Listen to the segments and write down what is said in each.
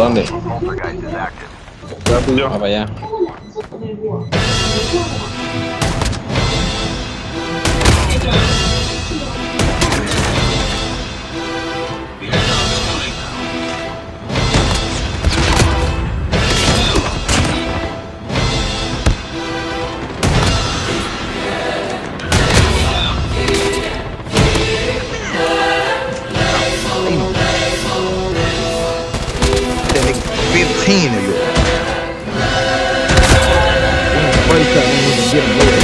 dónde? Va para allá. pen of yours. Break up, we get.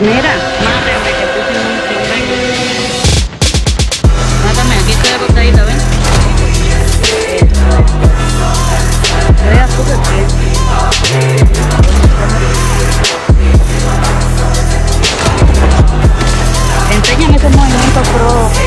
Mira, mátenme que puse un trinque. Mátame, aquí estoy acostadita, ¿ven? Vea, súbete. Enséñame esos movimientos pro.